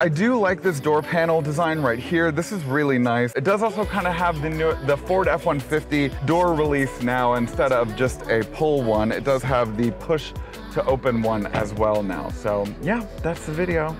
I do like this door panel design right here. This is really nice. It does also kind of have the new, the Ford F-150 door release now instead of just a pull one. It does have the push to open one as well now. So yeah, that's the video.